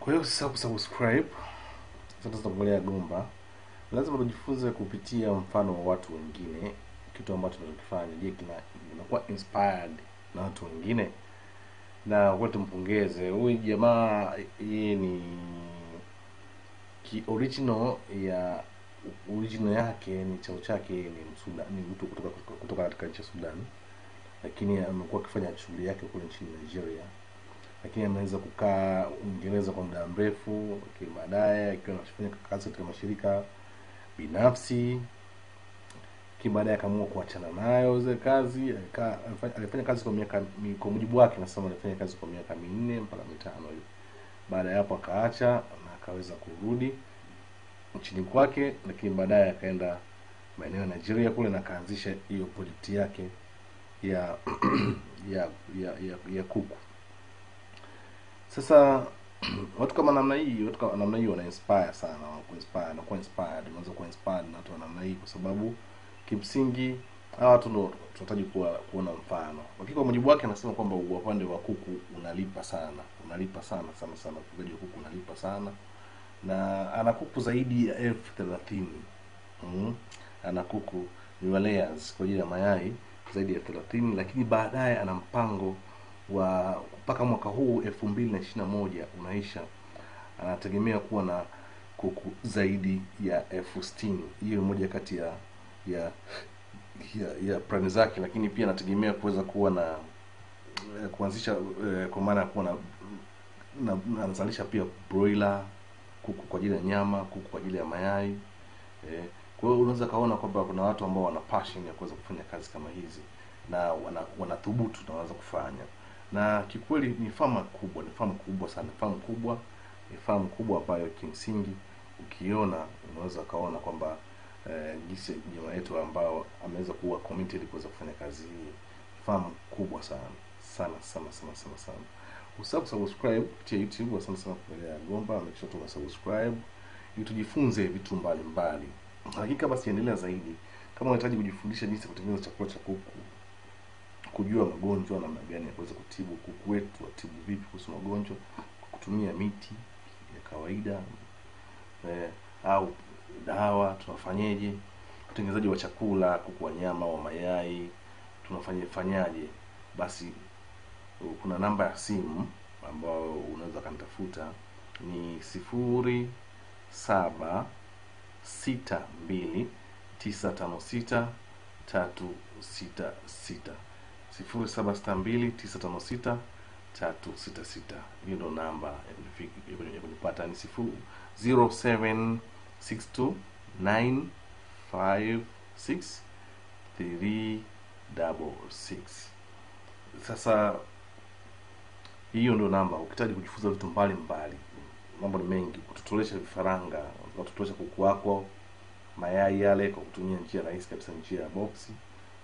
Kwa hiyo usisahau kusubscribe. Sasa tutaongelea gomba. Lazima tujifunze kupitia mfano wa watu wengine, kitu ambacho tunakifanya. Je, kina inakuwa inspired na watu wengine? Na kwa tumpongeze huyu jamaa, yeye ni ki original ya original yake ni chao chake ni Msuda, ni mtu kutoka kutoka katika nchi ya Sudan, lakini amekuwa akifanya shughuli yake kule nchini Nigeria lakini ameweza kukaa Uingereza kwa muda mrefu, lakini baadaye akiwa anafanya kazi katika mashirika binafsi, lakini baadaye akaamua kuachana nayo zile kazi. Alifanya kazi kwa miaka kwa mujibu wake nasema alifanya kazi kwa miaka minne mpaka mitano hiyo. Baada ya hapo akaacha na akaweza kurudi nchini kwake, lakini baadaye akaenda maeneo ya Nigeria kule na akaanzisha hiyo projekti yake ya ya ya ya, ya kuku. Sasa watu kama namna hii, watu kama namna hii wana inspire sana, wanakuwa inspire, wanakuwa inspired, unaweza kuwa inspired na watu namna hii, kwa sababu kimsingi hawa watu ndo tunahitaji kuwa kuona mfano. Lakini kwa mujibu wake anasema kwamba upande wa kuku unalipa sana, unalipa sana sana sana, ufugaji wa kuku unalipa sana, na ana kuku zaidi ya elfu thelathini mm. ana kuku ni wa kwa ajili ya mayai zaidi ya thelathini, lakini baadaye ana mpango wa mpaka mwaka huu elfu mbili na ishirini na moja unaisha, anategemea kuwa na kuku zaidi ya elfu sitini. Hiyo ni moja kati ya ya ya, ya plani zake, lakini pia anategemea kuweza kuwa na eh, kuanzisha eh, kwa maana ya kuwa na na na anazalisha pia broiler kuku kwa ajili ya nyama, kuku kwa ajili ya mayai eh. Kwa hiyo unaweza kaona kwamba kuna watu ambao wana passion ya kuweza kufanya kazi kama hizi na wanathubutu wana na wanaweza kufanya na kikweli ni famu kubwa, ni famu kubwa sana, famu kubwa, ni famu kubwa ambayo kimsingi ukiona unaweza ukaona kwamba eh, jinsi jamaa yetu ambao ameweza kuwa committed kuweza kufanya kazi hii, famu kubwa sana sana sana sana sana sana. usabu kusubscribe kupitia YouTube, asante sana kuelea Gomba, make sure subscribe ili tujifunze vitu mbalimbali. Hakika basi siendelea zaidi, kama unahitaji kujifundisha jinsi ya kutengeneza chakula cha kuku kujua magonjwa namna gani ya kuweza kutibu kuku wetu, watibu vipi kuhusu magonjwa kwa kutumia miti ya kawaida eh, au dawa, tunafanyeje? Utengenezaji wa chakula, kuku wa nyama, wa mayai, tunafanya fanyaje? Basi kuna namba ya simu ambayo unaweza kanitafuta ni sifuri saba sita mbili tisa tano sita tatu sita sita sifuri saba sita mbili tisa tano sita tatu sita sita. Hiyo ndo namba ya kunipata ni sifuri zero seven six two nine five six three double six sasa hiyo ndo namba. Ukitaji kujifunza vitu mbalimbali mambo ni mengi. Kutotolesha vifaranga kutotolesha kuku wako mayai yale kwa kutumia njia rahisi kabisa njia ya boksi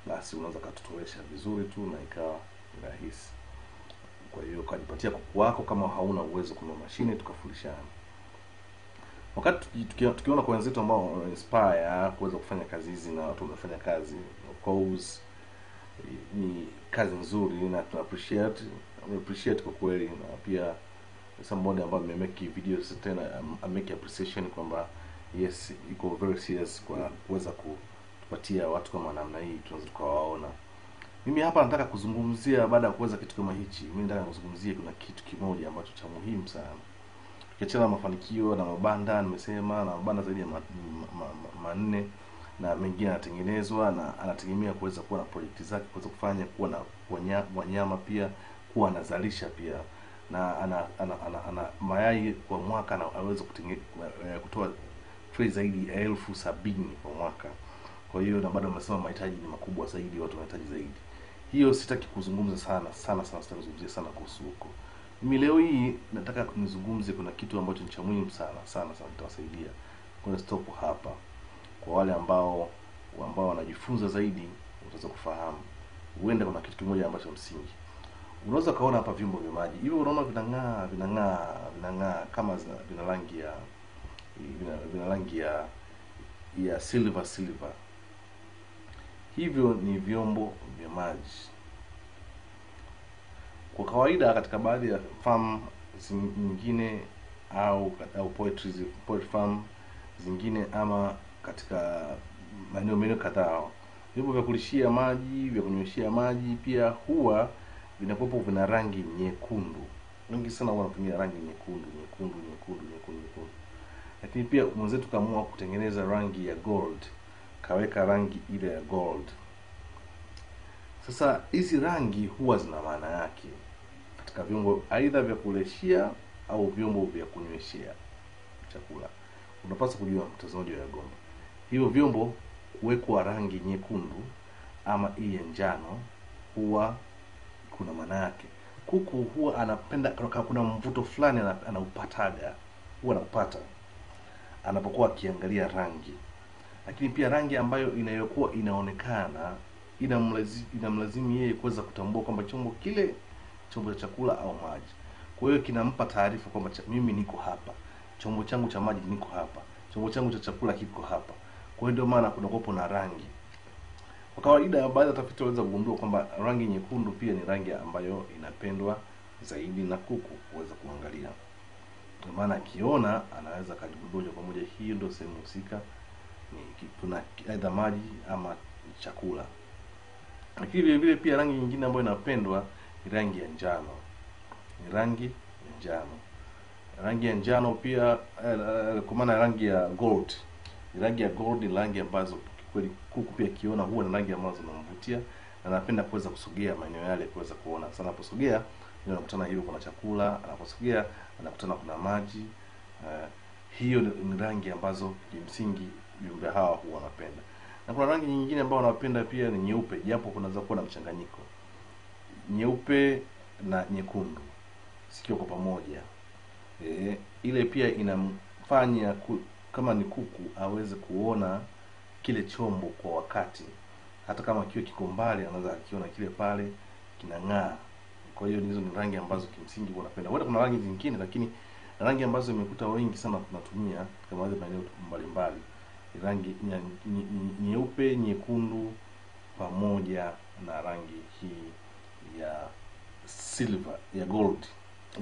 basi unaweza ukatotolesha vizuri tu na ikawa rahisi. Kwa hiyo ukajipatia kuku wako kama hauna uwezo kununua mashine tukafundishana wakati tuki- tuki- tukiona kwa wenzetu ambao inspire kuweza kufanya kazi hizi na watu wamefanya kazi cause ni kazi nzuri na tuna appreciate we appreciate kwa kweli na pia somebody ambaye amemake videos tena ame amake appreciation kwamba yes iko very serious kwa kuweza kutupatia watu kama namna hii tunaweza tukawaona. Mimi hapa nataka kuzungumzia baada ya kuweza kitu kama hichi mimi nataka kuzungumzia kuna kitu kimoja ambacho cha muhimu sana. Ukiachana na mafanikio na mabanda nimesema na mabanda zaidi ya manne ma, ma, ma, ma, na mengine anatengenezwa na anategemea kuweza kuwa na projekti zake kuweza kufanya kuwa na wanyama, wanyama pia kuwa anazalisha pia. Na ana, ana, ana, ana mayai kwa mwaka na aweze eh, kutoa tray zaidi ya elfu sabini kwa mwaka kwa hiyo na bado amesema mahitaji ni makubwa zaidi watu wanahitaji zaidi. Hiyo sitaki kuzungumza sana sana sana sitazungumzia sana kuhusu huko. Mimi leo hii nataka nizungumze kuna kitu ambacho ni cha muhimu sana sana sana kitawasaidia kuna stop hapa. Kwa wale ambao ambao wanajifunza zaidi utaweza kufahamu. Huenda kuna kitu kimoja ambacho msingi. Unaweza ukaona hapa vyombo vya maji. Hivyo unaona vinang'aa vinang'aa vinang'aa kama vina rangi ya vina rangi ya ya silver silver hivyo ni vyombo vya maji. Kwa kawaida katika baadhi ya farm zingine nyingine au au poetry poetry farm zingine ama katika maeneo maeneo kadhaa vyombo vya kulishia maji vya kunyweshia maji pia huwa vinakuwepo vina rangi nyekundu. Wengi sana huwa wanatumia rangi nyekundu nyekundu nyekundu nyekundu nyekundu. Lakini pia mwenzetu kaamua kutengeneza rangi ya gold kaweka rangi ile ya gold. Sasa hizi rangi huwa zina maana yake katika vyombo aidha vya kuleshia au vyombo vya kunyweshea chakula. Unapaswa kujua mtazamaji wa Yagomba hivyo vyombo kuwekwa rangi nyekundu ama hii njano huwa kuna maana yake. Kuku huwa anapenda kuna mvuto fulani ana- anaupataga huwa anaupata. Anapokuwa akiangalia rangi lakini pia rangi ambayo inayokuwa inaonekana inamlazimu yeye kuweza kutambua kwamba chombo kile chombo cha chakula au maji. Kwa hiyo kinampa taarifa kwamba mimi niko hapa. Chombo changu cha maji niko hapa. Chombo changu cha chakula kiko hapa. Kwa hiyo ndio maana kunakuwepo na rangi. Kwa kawaida baadhi ya tafiti waweza kugundua kwamba rangi nyekundu pia ni rangi ambayo inapendwa zaidi na kuku kuweza kuangalia. Ndio maana akiona anaweza akajigundua moja kwa moja hiyo ndio sehemu husika kuna aidha maji ama chakula. Lakini vile vile pia rangi nyingine ambayo inapendwa ni rangi ya njano. Ni rangi ya njano. Rangi ya njano pia eh, eh, kwa maana rangi ya gold. Ni rangi ya gold ni rangi ambazo kweli kuku pia akiona huwa ni rangi ambazo zinamvutia na anapenda kuweza kusogea maeneo yale kuweza kuona. Sasa anaposogea ndio anakutana hiyo kuna chakula anaposogea anakutana kuna maji. Uh, hiyo ni rangi ambazo kimsingi viumbe hawa huwa wanapenda. Na kuna rangi nyingine ambayo wanapenda pia ni nyeupe japo kunaweza kuwa na mchanganyiko. Nyeupe na nyekundu sikio kwa pamoja. E, ile pia inamfanya ku, kama ni kuku aweze kuona kile chombo kwa wakati. Hata kama kiwe kiko mbali anaweza akiona kile pale kinang'aa. Kwa hiyo hizo ni rangi ambazo kimsingi wanapenda huenda kuna rangi zingine lakini rangi ambazo imekuta wengi sana tunatumia katika baadhi maeneo mbalimbali rangi nyeupe nyekundu pamoja na rangi hii ya silver ya gold.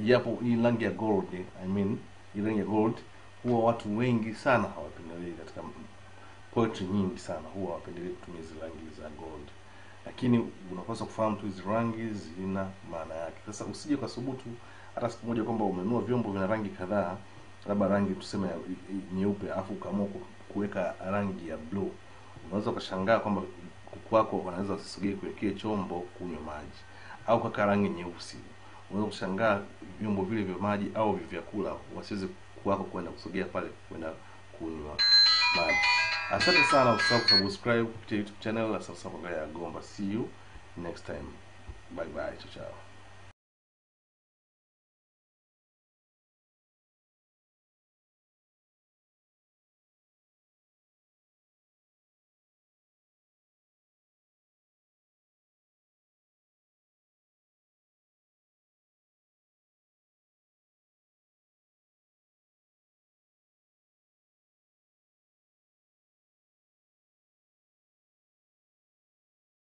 Japo hii rangi ya gold I mean hii rangi ya gold huwa watu wengi sana hawapendelei katika poetry nyingi sana huwa hawapendelei kutumia hizi rangi za gold. Lakini unapaswa kufahamu tu hizi rangi zina maana yake. Sasa usije subutu hata siku moja kwamba umenua vyombo vina rangi kadhaa labda rangi tuseme nyeupe alafu ukaamua kuweka rangi ya blue. Unaweza ukashangaa kwamba kuku wako wanaweza wasisogee kwenye kile chombo kunywa maji au kuweka rangi nyeusi. Unaweza kushangaa vyombo vile vya maji au vya vyakula wasiweze kuku wako kwenda kusogea pale kwenda kunywa maji. Asante sana usisahau kusubscribe kupitia youtube channel na sasa ya gomba. See you next time. Bye bye chao chao